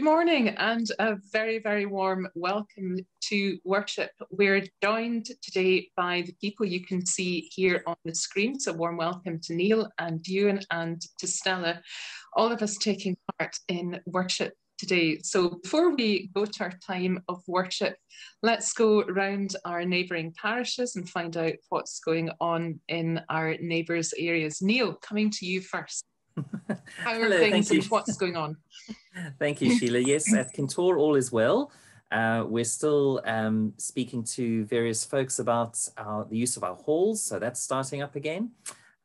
Good morning and a very, very warm welcome to worship. We're joined today by the people you can see here on the screen. So, warm welcome to Neil and Ewan and to Stella, all of us taking part in worship today. So, before we go to our time of worship, let's go around our neighbouring parishes and find out what's going on in our neighbours' areas. Neil, coming to you first. How are Hello, things and what's going on? thank you, Sheila. Yes, at Kintore, all is well. Uh, we're still um, speaking to various folks about our, the use of our halls, so that's starting up again.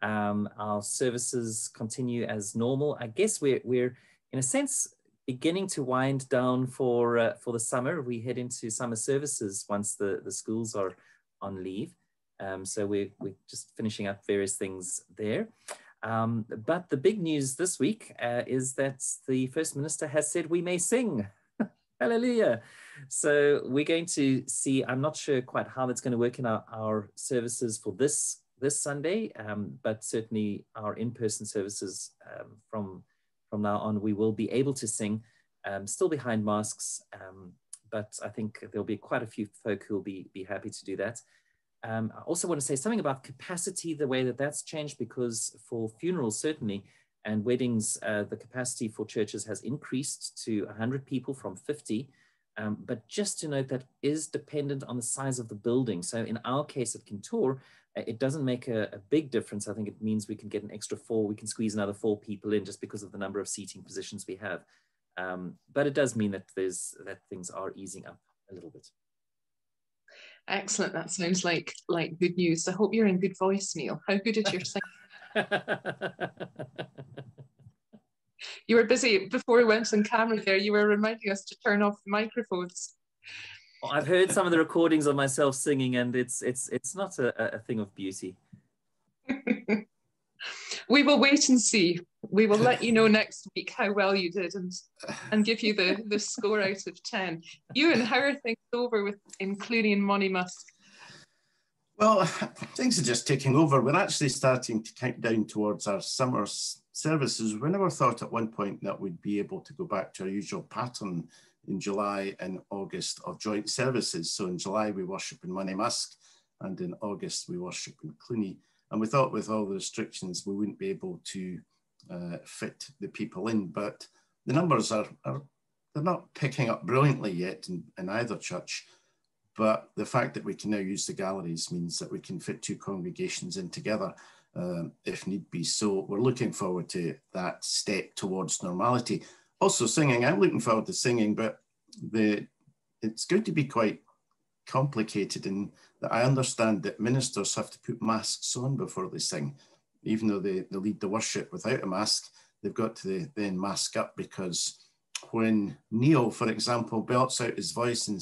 Um, our services continue as normal. I guess we're, we're in a sense, beginning to wind down for, uh, for the summer. We head into summer services once the, the schools are on leave. Um, so we're, we're just finishing up various things there. Um, but the big news this week uh, is that the First Minister has said we may sing. Hallelujah. So we're going to see, I'm not sure quite how that's going to work in our, our services for this, this Sunday, um, but certainly our in-person services um, from, from now on, we will be able to sing, um, still behind masks, um, but I think there'll be quite a few folk who'll be, be happy to do that. Um, I also want to say something about capacity, the way that that's changed, because for funerals, certainly, and weddings, uh, the capacity for churches has increased to 100 people from 50. Um, but just to note that is dependent on the size of the building. So in our case at Kintore, uh, it doesn't make a, a, big difference. I think it means we can get an extra four, we can squeeze another four people in just because of the number of seating positions we have. Um, but it does mean that there's that things are easing up a little bit. Excellent. That sounds like like good news. I hope you're in good voice, Neil. How good is your singing? you were busy before we went on camera there. You were reminding us to turn off the microphones. I've heard some of the recordings of myself singing, and it's it's it's not a, a thing of beauty. We will wait and see. We will let you know next week how well you did and and give you the, the score out of 10. Ewan, how are things over with including Monymusk? Well, things are just taking over. We're actually starting to count down towards our summer services. We never thought at one point that we'd be able to go back to our usual pattern in July and August of joint services. So in July, we worship in Monymusk, and in August, we worship in Cluny. And we thought with all the restrictions, we wouldn't be able to uh, fit the people in, but the numbers are, are they're not picking up brilliantly yet in, in either church. But the fact that we can now use the galleries means that we can fit two congregations in together um, if need be. So we're looking forward to that step towards normality. Also, singing, I'm looking forward to singing, but the it's going to be quite complicated in I understand that ministers have to put masks on before they sing, even though they, they lead the worship without a mask, they've got to then mask up because when Neil, for example, belts out his voice and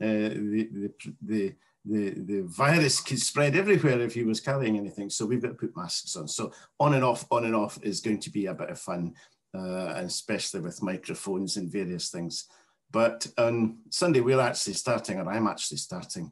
uh, the, the, the the, virus could spread everywhere if he was carrying anything. So we've got to put masks on. So on and off, on and off is going to be a bit of fun, uh, especially with microphones and various things. But on Sunday, we're actually starting, or I'm actually starting,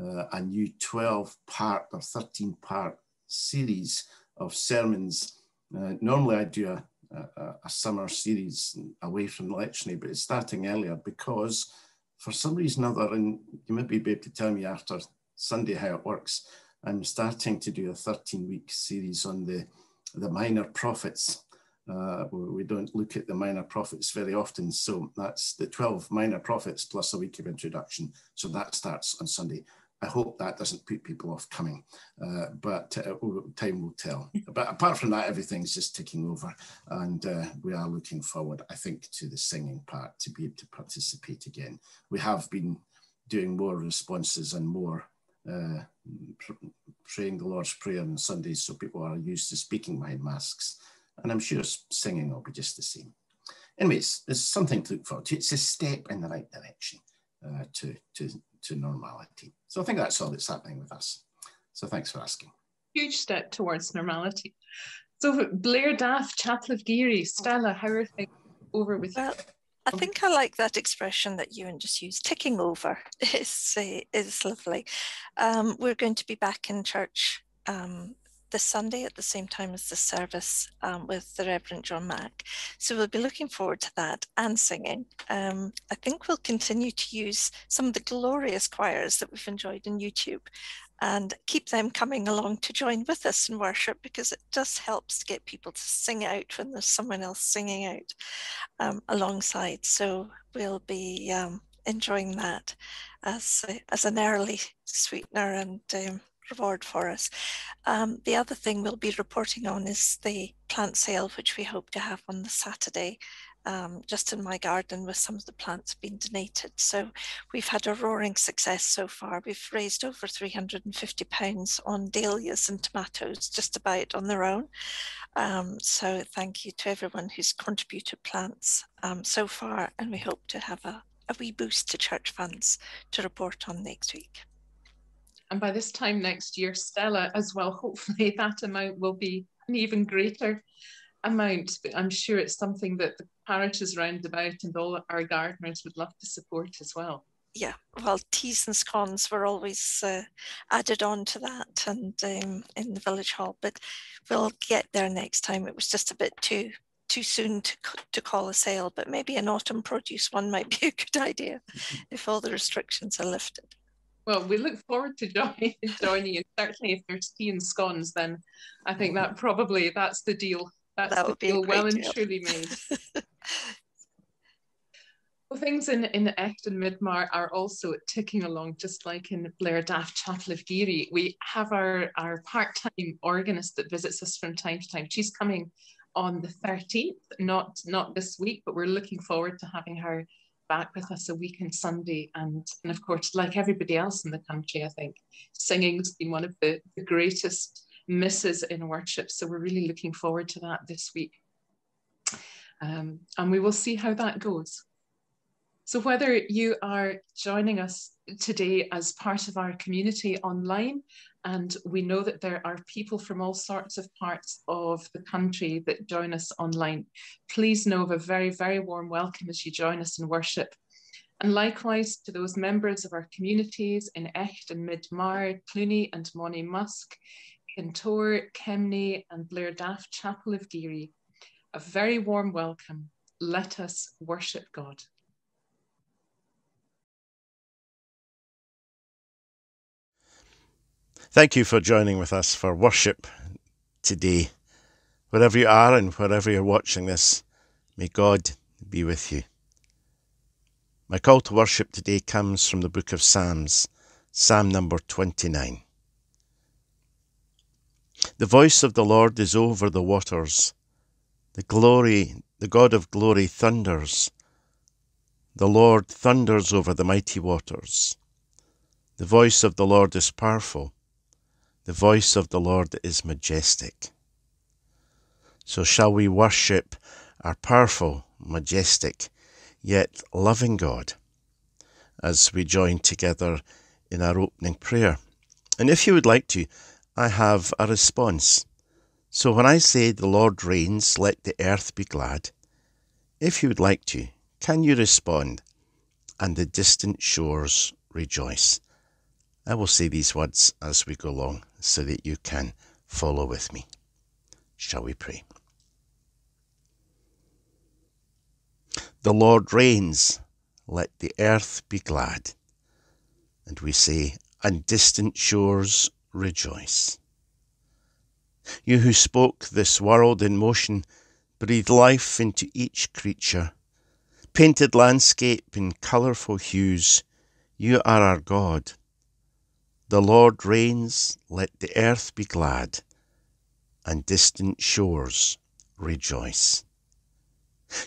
uh, a new 12 part or 13 part series of sermons. Uh, normally, I do a, a, a, summer series away from lectionary, but it's starting earlier because for some reason or other, and you might be able to tell me after Sunday how it works, I'm starting to do a 13 week series on the, the minor prophets. Uh, we don't look at the minor prophets very often. So that's the 12 minor prophets plus a week of introduction. So that starts on Sunday. I hope that doesn't put people off coming, uh, but uh, time will tell. But apart from that, everything's just ticking over, and uh, we are looking forward, I think, to the singing part to be able to participate again. We have been doing more responses and more uh, praying the Lord's Prayer on Sundays, so people are used to speaking behind masks and I'm sure singing will be just the same. Anyways, there's something to look forward to. It's a step in the right direction uh, to, to, to normality. So I think that's all that's happening with us. So thanks for asking. Huge step towards normality. So Blairdaff, Chapel of Garioch, Stella, how are things over with well, I think I like that expression that Ewan just used, ticking over is, is lovely. Um, we're going to be back in church um, this Sunday at the same time as the service um, with the Reverend John Mack. So we'll be looking forward to that and singing. Um, I think we'll continue to use some of the glorious choirs that we've enjoyed in YouTube and keep them coming along to join with us in worship because it just helps to get people to sing out when there's someone else singing out um, alongside. So we'll be um, enjoying that as, as an early sweetener and um, reward for us. Um, the other thing we'll be reporting on is the plant sale, which we hope to have on the Saturday. Um, just in my garden with some of the plants being donated. So we've had a roaring success so far. We've raised over 350 pounds on dahlias and tomatoes just about on their own. Um, so thank you to everyone who's contributed plants um, so far and we hope to have a, a wee boost to church funds to report on next week. And by this time next year, Stella, as well, hopefully that amount will be an even greater amount. But I'm sure it's something that the parishes round about and all our gardeners would love to support as well. Yeah, well, teas and scones were always uh, added on to that and um, in the village hall, but we'll get there next time. It was just a bit too too soon to, to call a sale, but maybe an autumn produce one might be a good idea if all the restrictions are lifted. Well, we look forward to joining, joining you. Certainly, if there's tea and scones, then I think that probably that's the deal. That's that the deal well deal. and truly made. well, things in in Echt and Midmar are also ticking along, just like in Blairdaff Chapel of Garioch. We have our our part time organist that visits us from time to time. She's coming on the 13th, not not this week, but we're looking forward to having her back with us a week on Sunday. And, and of course, like everybody else in the country, I think singing's been one of the, the greatest misses in worship. So we're really looking forward to that this week. Um, and we will see how that goes. So whether you are joining us today as part of our community online, and we know that there are people from all sorts of parts of the country that join us online, please know of a very, very warm welcome as you join us in worship. And likewise to those members of our communities in Echt and Midmar, Cluny and Monymusk, Kintore, Kemnay and Blairdaff Chapel of Garioch, a very warm welcome. Let us worship God. Thank you for joining with us for worship today. Wherever you are and wherever you're watching this, may God be with you. My call to worship today comes from the book of Psalms, Psalm number 29. The voice of the Lord is over the waters. The glory, the God of glory thunders. The Lord thunders over the mighty waters. The voice of the Lord is powerful. The voice of the Lord is majestic. So shall we worship our powerful, majestic, yet loving God as we join together in our opening prayer. And if you would like to, I have a response. So when I say, The Lord reigns, let the earth be glad, if you would like to, can you respond, And the distant shores rejoice? I will say these words as we go along so that you can follow with me. Shall we pray? The Lord reigns, let the earth be glad. And we say, and distant shores rejoice. You who spoke this world in motion, breathe life into each creature, painted landscape in colourful hues, you are our God the Lord reigns, let the earth be glad, and distant shores rejoice.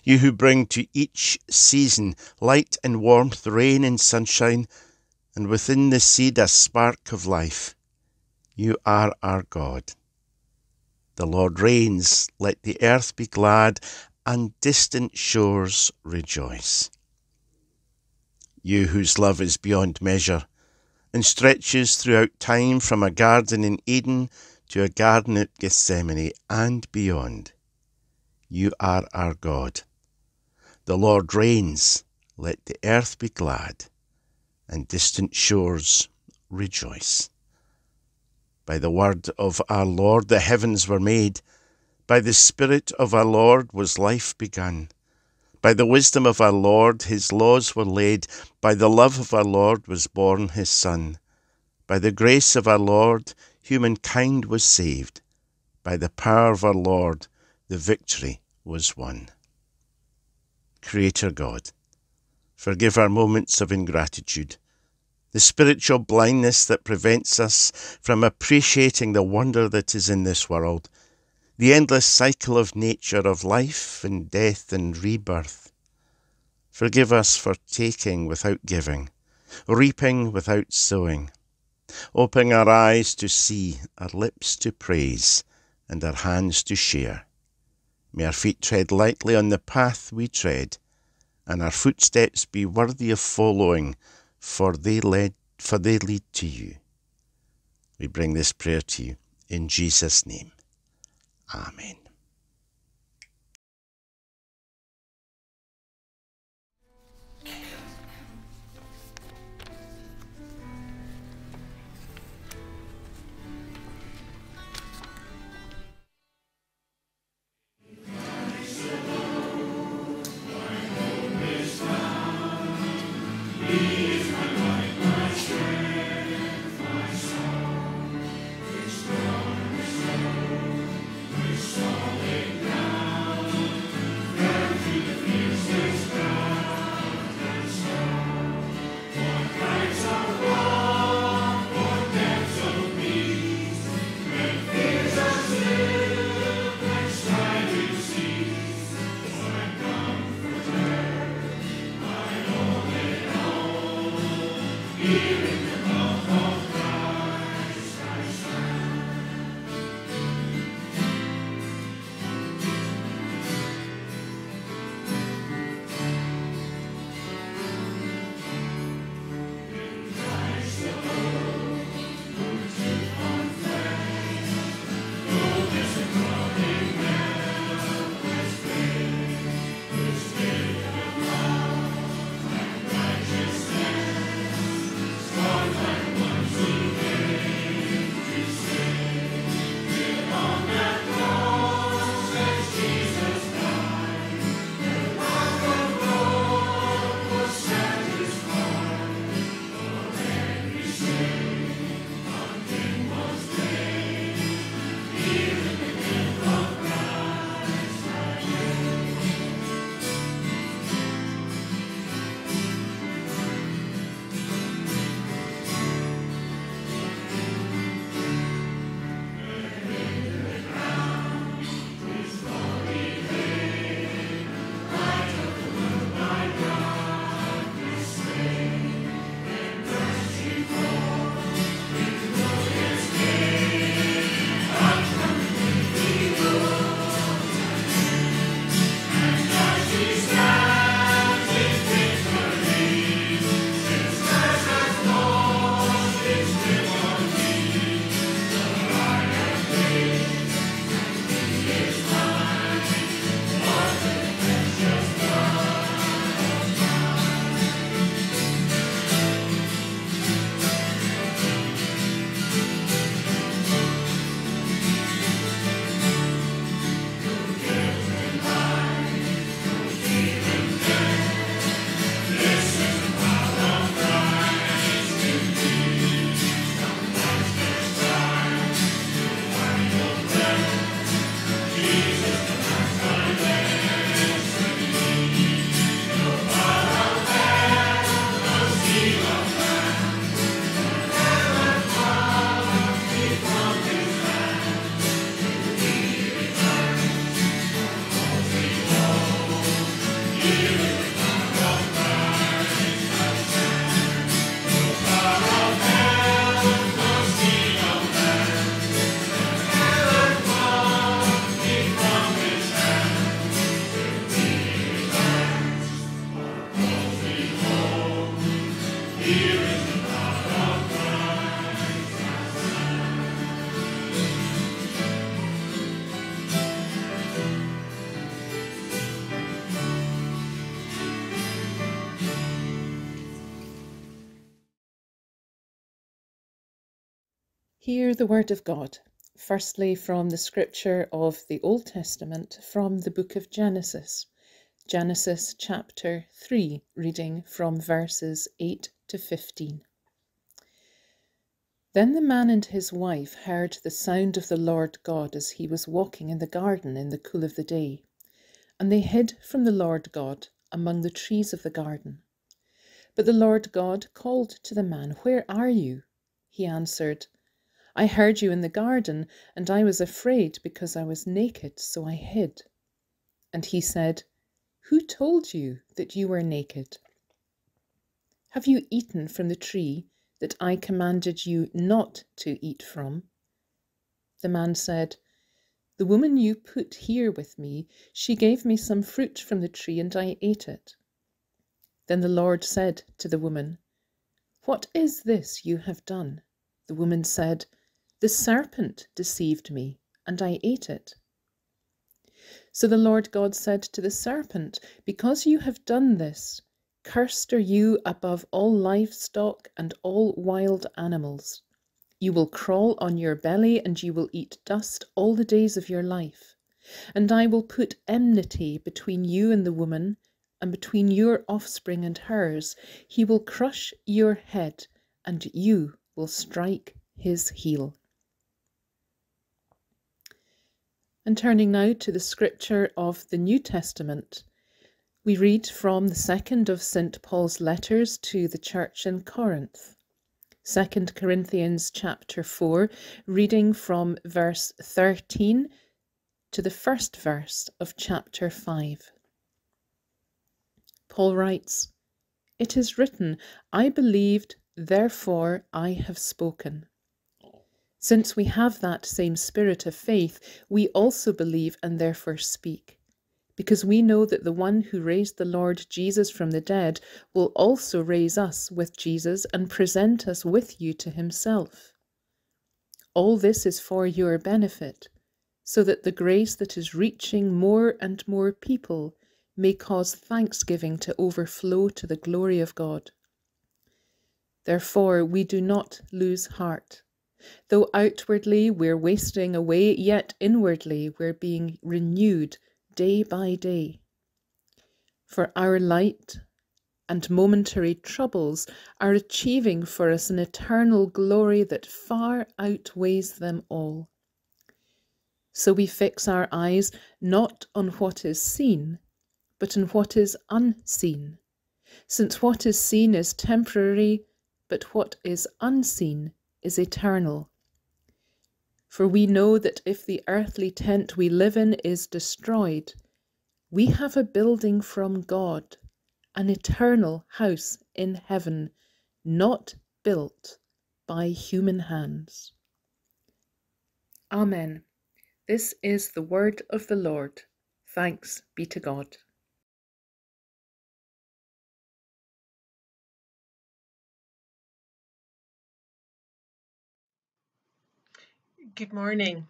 You who bring to each season light and warmth, rain and sunshine, and within the seed a spark of life, you are our God. The Lord reigns, let the earth be glad, and distant shores rejoice. You whose love is beyond measure, and stretches throughout time from a garden in Eden to a garden at Gethsemane and beyond. You are our God. The Lord reigns. Let the earth be glad, and distant shores rejoice. By the word of our Lord the heavens were made. By the Spirit of our Lord was life begun. By the wisdom of our Lord his laws were laid. By the love of our Lord was born his Son. By the grace of our Lord humankind was saved. By the power of our Lord the victory was won. Creator God, forgive our moments of ingratitude the spiritual blindness that prevents us from appreciating the wonder that is in this world, the endless cycle of nature of life and death and rebirth. Forgive us for taking without giving, reaping without sowing, opening our eyes to see, our lips to praise, and our hands to share. May our feet tread lightly on the path we tread, and our footsteps be worthy of following for they led for they lead to you. We bring this prayer to you in Jesus' name. Amen. Spirit. Hear the word of God. Firstly, from the scripture of the Old Testament, from the book of Genesis. Genesis chapter 3, reading from verses 8 to 15. Then the man and his wife heard the sound of the Lord God as he was walking in the garden in the cool of the day. And they hid from the Lord God among the trees of the garden. But the Lord God called to the man, Where are you? He answered, I heard you in the garden, and I was afraid because I was naked, so I hid. And he said, Who told you that you were naked? Have you eaten from the tree that I commanded you not to eat from? The man said, The woman you put here with me, she gave me some fruit from the tree, and I ate it. Then the Lord said to the woman, What is this you have done? The woman said, the serpent deceived me, and I ate it. So the Lord God said to the serpent, Because you have done this, cursed are you above all livestock and all wild animals. You will crawl on your belly, and you will eat dust all the days of your life. And I will put enmity between you and the woman, and between your offspring and hers. He will crush your head, and you will strike his heel. And turning now to the scripture of the New Testament, we read from the second of St. Paul's letters to the church in Corinth. 2 Corinthians chapter 4, reading from verse 13 to the first verse of chapter 5. Paul writes, It is written, I believed, therefore I have spoken. Since we have that same spirit of faith, we also believe and therefore speak, because we know that the one who raised the Lord Jesus from the dead will also raise us with Jesus and present us with you to himself. All this is for your benefit, so that the grace that is reaching more and more people may cause thanksgiving to overflow to the glory of God. Therefore, we do not lose heart. Though outwardly we're wasting away, yet inwardly we're being renewed day by day. For our light and momentary troubles are achieving for us an eternal glory that far outweighs them all. So we fix our eyes not on what is seen, but on what is unseen, since what is seen is temporary, but what is unseen is eternal. For we know that if the earthly tent we live in is destroyed, we have a building from God, an eternal house in heaven, not built by human hands. Amen. This is the word of the Lord. Thanks be to God. Good morning.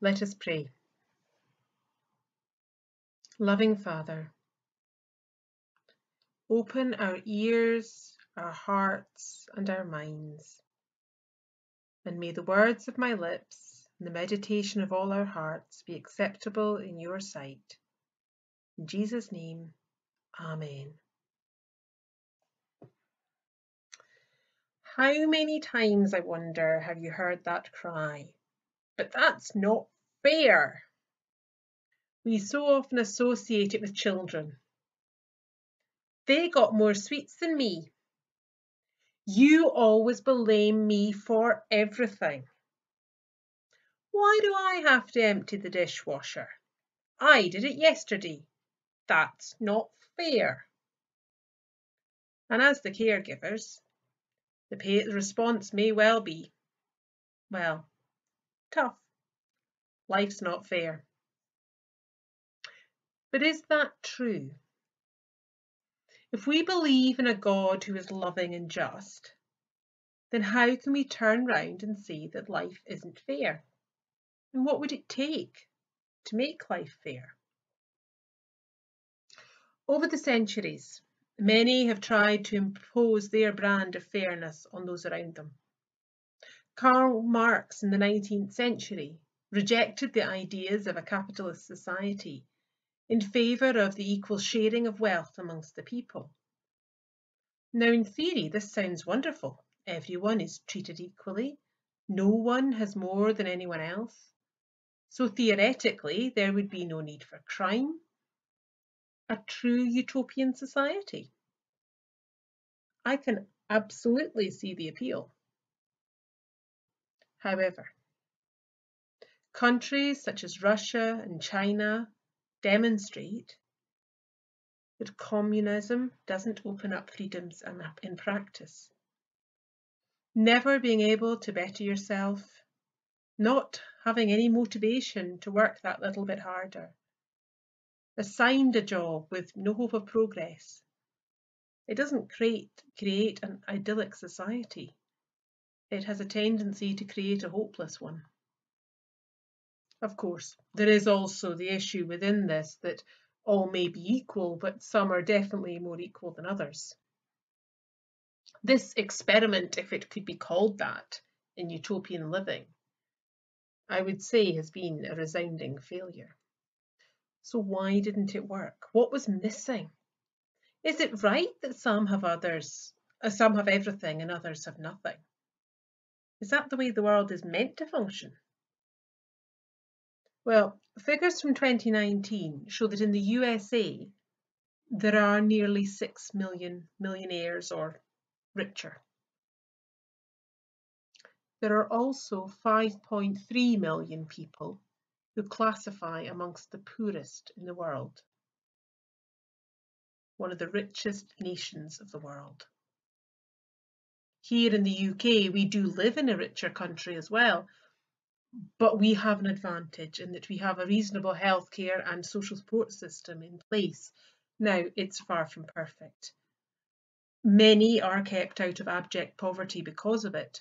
Let us pray. Loving Father, open our ears, our hearts, and our minds, and may the words of my lips and the meditation of all our hearts be acceptable in your sight. In Jesus' name, Amen. How many times, I wonder, have you heard that cry? But that's not fair. We so often associate it with children. They got more sweets than me. You always blame me for everything. Why do I have to empty the dishwasher? I did it yesterday. That's not fair. And as the caregivers, the response may well be, well, tough. Life's not fair. But is that true? If we believe in a God who is loving and just, then how can we turn round and say that life isn't fair? And what would it take to make life fair? Over the centuries, Many have tried to impose their brand of fairness on those around them. Karl Marx in the 19th century rejected the ideas of a capitalist society in favour of the equal sharing of wealth amongst the people. Now, in theory, this sounds wonderful. Everyone is treated equally. No one has more than anyone else. So theoretically, there would be no need for crime. A true utopian society. I can absolutely see the appeal. However, countries such as Russia and China demonstrate that communism doesn't open up freedoms in practice. Never being able to better yourself, not having any motivation to work that little bit harder, assigned a job with no hope of progress. It doesn't create, create an idyllic society. It has a tendency to create a hopeless one. Of course, there is also the issue within this that all may be equal, but some are definitely more equal than others. This experiment, if it could be called that, in utopian living, I would say has been a resounding failure. So why didn't it work? What was missing? Is it right that some have others, uh, some have everything and others have nothing? Is that the way the world is meant to function? Well, figures from 2019 show that in the USA, there are nearly 6 million millionaires or richer. There are also 5.3 million people who classify amongst the poorest in the world, one of the richest nations of the world. Here in the UK, we do live in a richer country as well, but we have an advantage in that we have a reasonable healthcare and social support system in place. Now, it's far from perfect. Many are kept out of abject poverty because of it,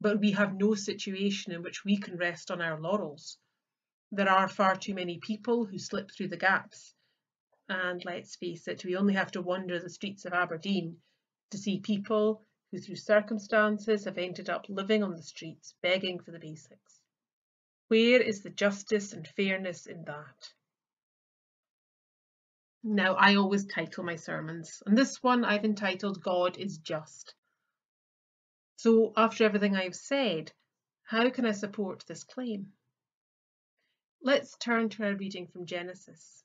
but we have no situation in which we can rest on our laurels. There are far too many people who slip through the gaps, and let's face it, we only have to wander the streets of Aberdeen to see people who through circumstances have ended up living on the streets begging for the basics. Where is the justice and fairness in that? Now, I always title my sermons, and this one I've entitled God is Just. So, after everything I've said, how can I support this claim? Let's turn to our reading from Genesis.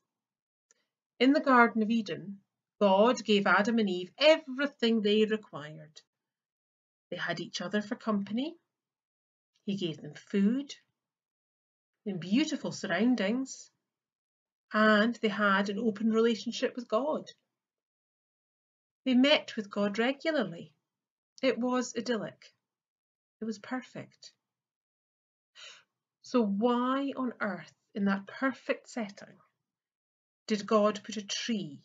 In the Garden of Eden, God gave Adam and Eve everything they required. They had each other for company. He gave them food, and beautiful surroundings, and they had an open relationship with God. They met with God regularly. It was idyllic. It was perfect. So, why on earth, in that perfect setting, did God put a tree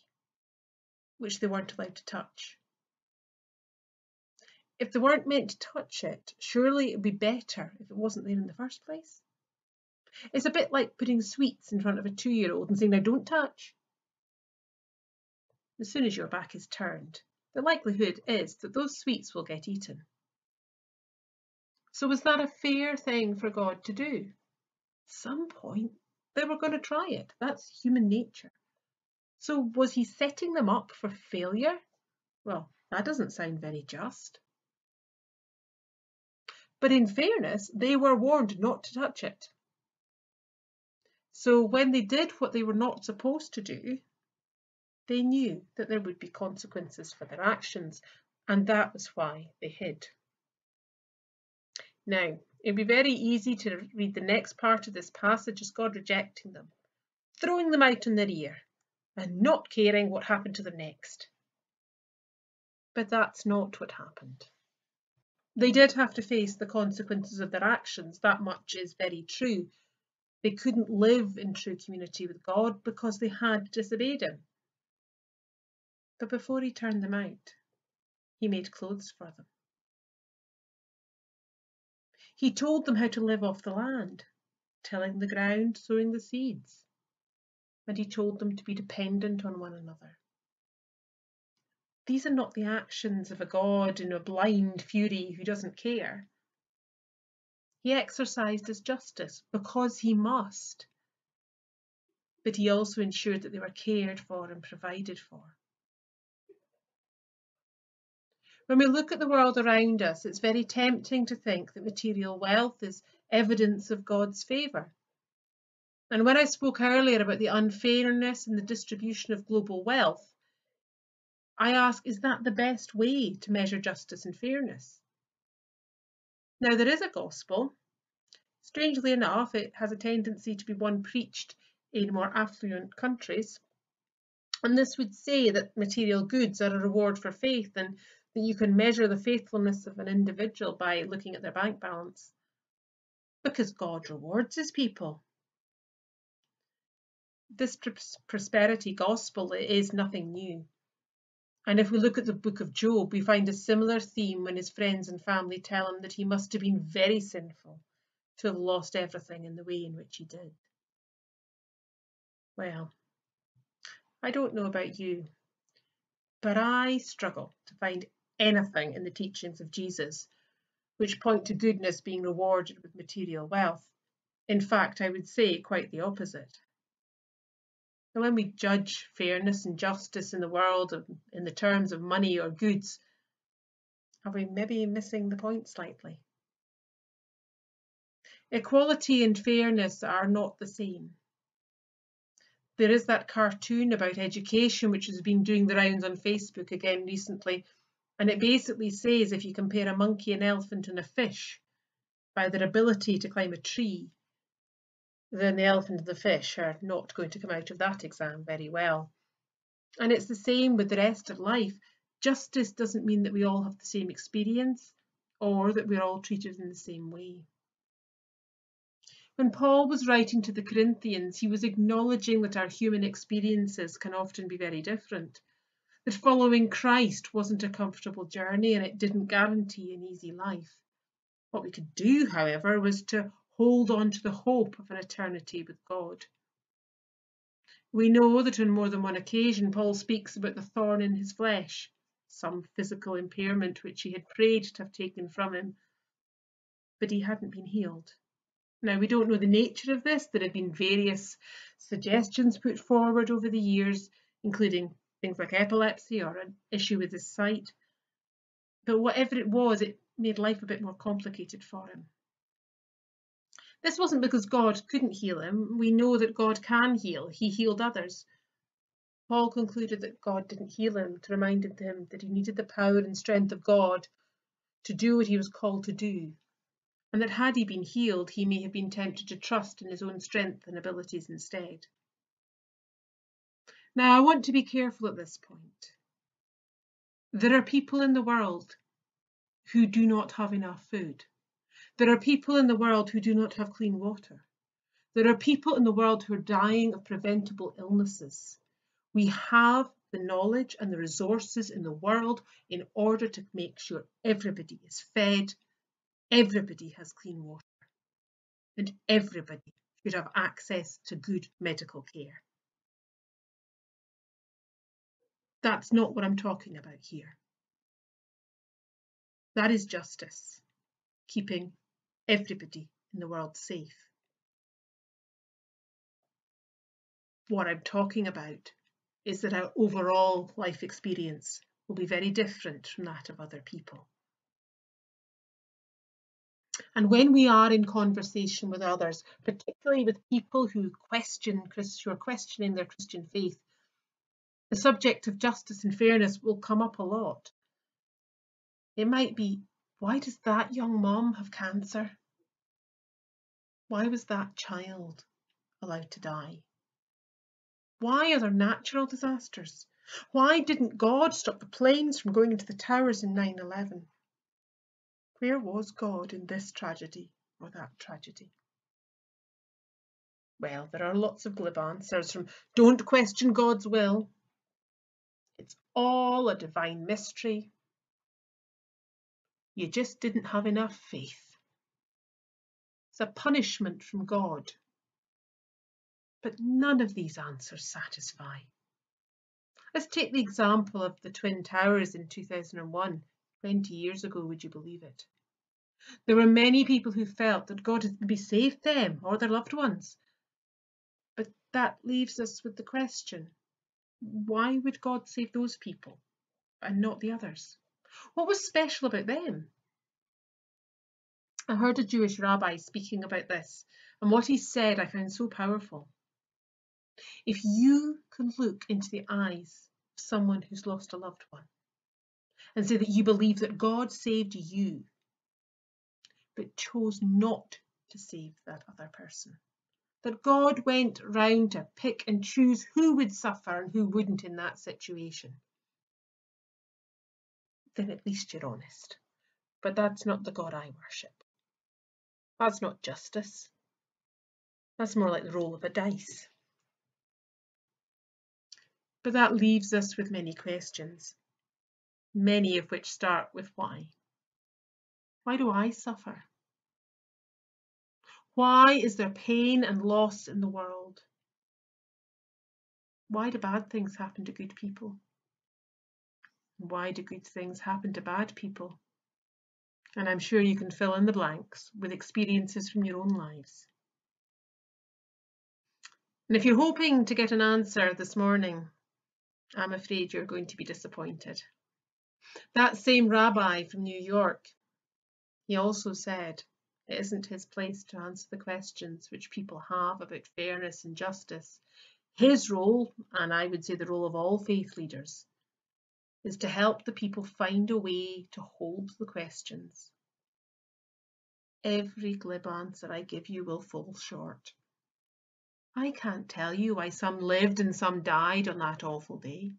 which they weren't allowed to touch? If they weren't meant to touch it, surely it would be better if it wasn't there in the first place. It's a bit like putting sweets in front of a two year old and saying, Now don't touch. As soon as your back is turned, the likelihood is that those sweets will get eaten. So, was that a fair thing for God to do? At some point, they were going to try it. That's human nature. So, was he setting them up for failure? Well, that doesn't sound very just. But in fairness, they were warned not to touch it. So when they did what they were not supposed to do, they knew that there would be consequences for their actions, and that was why they hid. Now, it'd be very easy to read the next part of this passage as God rejecting them, throwing them out in their ear, and not caring what happened to them next. But that's not what happened. They did have to face the consequences of their actions, that much is very true, they couldn't live in true community with God because they had disobeyed Him. But before He turned them out, He made clothes for them. He told them how to live off the land, tilling the ground, sowing the seeds. And He told them to be dependent on one another. These are not the actions of a God in a blind fury who doesn't care. He exercised his justice because he must. But he also ensured that they were cared for and provided for. When we look at the world around us, it's very tempting to think that material wealth is evidence of God's favour. And when I spoke earlier about the unfairness in the distribution of global wealth, I ask, is that the best way to measure justice and fairness? Now, there is a gospel. Strangely enough, it has a tendency to be one preached in more affluent countries. And this would say that material goods are a reward for faith and that you can measure the faithfulness of an individual by looking at their bank balance. Because God rewards his people. This prosperity gospel is nothing new. And if we look at the book of Job, we find a similar theme when his friends and family tell him that he must have been very sinful to have lost everything in the way in which he did. Well, I don't know about you, but I struggle to find anything in the teachings of Jesus which point to goodness being rewarded with material wealth. In fact, I would say quite the opposite. And when we judge fairness and justice in the world in the terms of money or goods, are we maybe missing the point slightly? Equality and fairness are not the same. There is that cartoon about education which has been doing the rounds on Facebook again recently, and it basically says if you compare a monkey, an elephant, and a fish by their ability to climb a tree, then the elephant and the fish are not going to come out of that exam very well. And it's the same with the rest of life. Justice doesn't mean that we all have the same experience or that we're all treated in the same way. When Paul was writing to the Corinthians, he was acknowledging that our human experiences can often be very different that following Christ wasn't a comfortable journey and it didn't guarantee an easy life. What we could do, however, was to hold on to the hope of an eternity with God. We know that on more than one occasion Paul speaks about the thorn in his flesh, some physical impairment which he had prayed to have taken from him, but he hadn't been healed. Now, we don't know the nature of this. There have been various suggestions put forward over the years, including things like epilepsy or an issue with his sight. But whatever it was, it made life a bit more complicated for him. This wasn't because God couldn't heal him. We know that God can heal. He healed others. Paul concluded that God didn't heal him to remind him that he needed the power and strength of God to do what he was called to do, and that had he been healed, he may have been tempted to trust in his own strength and abilities instead. Now, I want to be careful at this point. There are people in the world who do not have enough food. There are people in the world who do not have clean water. There are people in the world who are dying of preventable illnesses. We have the knowledge and the resources in the world in order to make sure everybody is fed, everybody has clean water, and everybody should have access to good medical care. That's not what I'm talking about here. That is justice, keeping everybody in the world safe. What I'm talking about is that our overall life experience will be very different from that of other people. And when we are in conversation with others, particularly with people who question who are questioning their Christian faith, the subject of justice and fairness will come up a lot. It might be, why does that young mom have cancer? Why was that child allowed to die? Why are there natural disasters? Why didn't God stop the planes from going into the towers in 9 11? Where was God in this tragedy or that tragedy? Well, there are lots of glib answers from don't question God's will it's all a divine mystery. You just didn't have enough faith. It's a punishment from God. But none of these answers satisfy. Let's take the example of the Twin Towers in 2001, 20 years ago, would you believe it? There were many people who felt that God had saved them or their loved ones. But that leaves us with the question why would God save those people and not the others? What was special about them? I heard a Jewish rabbi speaking about this, and what he said I found so powerful. If you can look into the eyes of someone who's lost a loved one and say that you believe that God saved you, but chose not to save that other person, that God went round to pick and choose who would suffer and who wouldn't in that situation, then at least you're honest. But that's not the God I worship. That's not justice. That's more like the roll of a dice. But that leaves us with many questions, many of which start with why. Why do I suffer? Why is there pain and loss in the world? Why do bad things happen to good people? Why do good things happen to bad people? And I'm sure you can fill in the blanks with experiences from your own lives. And if you're hoping to get an answer this morning, I'm afraid you're going to be disappointed. That same rabbi from New York, he also said it isn't his place to answer the questions which people have about fairness and justice. His role, and I would say the role of all faith leaders, is to help the people find a way to hold the questions. Every glib answer I give you will fall short. I can't tell you why some lived and some died on that awful day.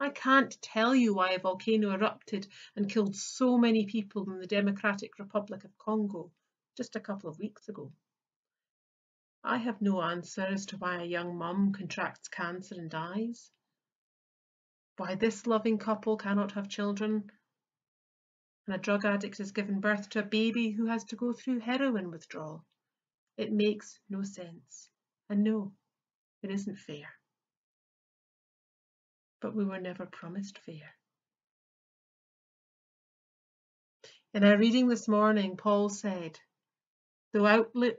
I can't tell you why a volcano erupted and killed so many people in the Democratic Republic of Congo just a couple of weeks ago. I have no answer as to why a young mum contracts cancer and dies why this loving couple cannot have children, and a drug addict is given birth to a baby who has to go through heroin withdrawal. It makes no sense. And no, it isn't fair. But we were never promised fair. In our reading this morning, Paul said, Though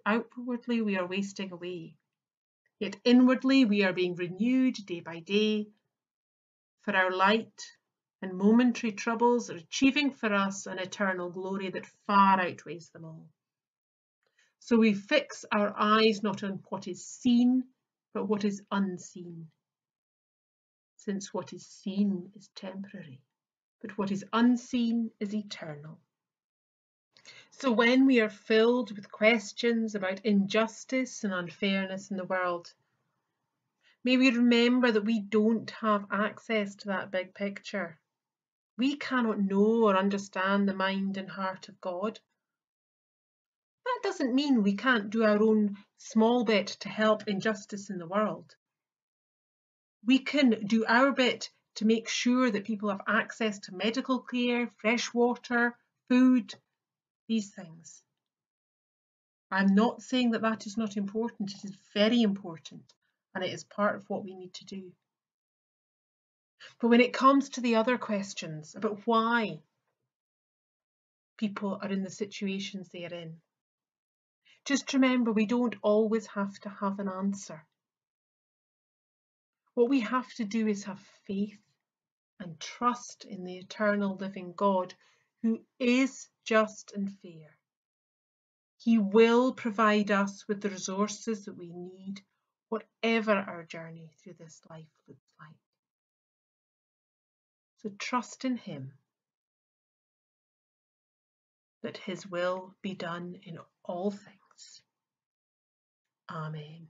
outwardly we are wasting away, yet inwardly we are being renewed day by day for our light and momentary troubles are achieving for us an eternal glory that far outweighs them all. So we fix our eyes not on what is seen, but what is unseen. Since what is seen is temporary, but what is unseen is eternal. So when we are filled with questions about injustice and unfairness in the world, May we remember that we don't have access to that big picture. We cannot know or understand the mind and heart of God. That doesn't mean we can't do our own small bit to help injustice in the world. We can do our bit to make sure that people have access to medical care, fresh water, food, these things. I'm not saying that that is not important, it is very important and it is part of what we need to do. But when it comes to the other questions about why people are in the situations they are in, just remember we don't always have to have an answer. What we have to do is have faith and trust in the eternal living God who is just and fair. He will provide us with the resources that we need whatever our journey through this life looks like. So trust in Him that His will be done in all things. Amen.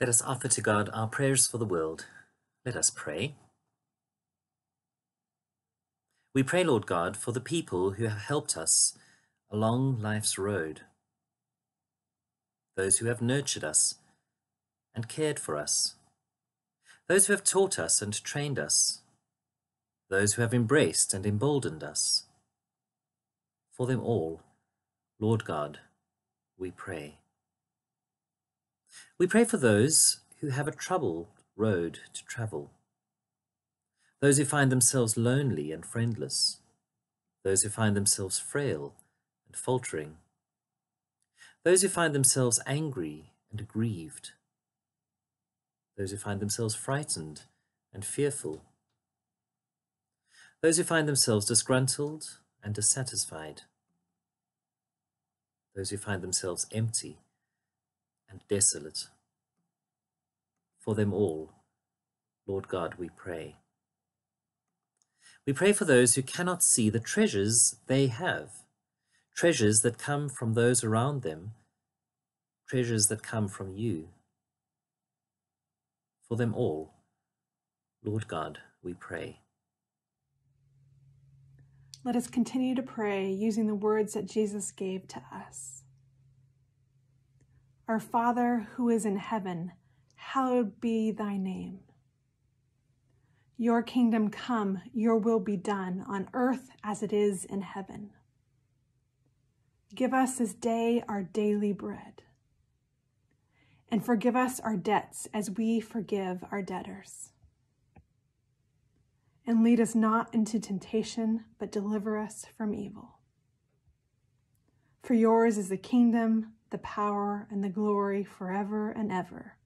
Let us offer to God our prayers for the world. Let us pray. We pray, Lord God, for the people who have helped us along life's road, those who have nurtured us and cared for us, those who have taught us and trained us, those who have embraced and emboldened us. For them all, Lord God, we pray. We pray for those who have a troubled road to travel, those who find themselves lonely and friendless, those who find themselves frail and faltering, those who find themselves angry and aggrieved, those who find themselves frightened and fearful, those who find themselves disgruntled and dissatisfied, those who find themselves empty and desolate. For them all, Lord God, we pray. We pray for those who cannot see the treasures they have, treasures that come from those around them, treasures that come from you. For them all, Lord God, we pray. Let us continue to pray using the words that Jesus gave to us. Our Father who is in heaven, hallowed be thy name. Your kingdom come, your will be done on earth as it is in heaven. Give us this day our daily bread. And forgive us our debts as we forgive our debtors. And lead us not into temptation, but deliver us from evil. For yours is the kingdom, the power, and the glory forever and ever.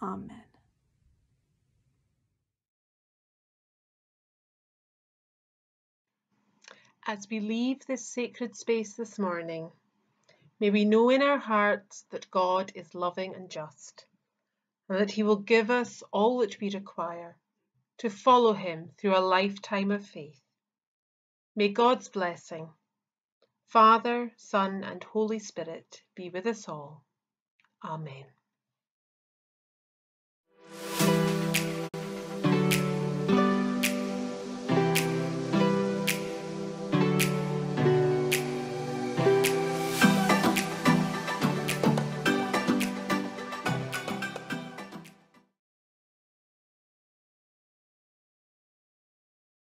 Amen. As we leave this sacred space this morning, may we know in our hearts that God is loving and just, and that He will give us all that we require to follow Him through a lifetime of faith. May God's blessing, Father, Son, and Holy Spirit be with us all. Amen.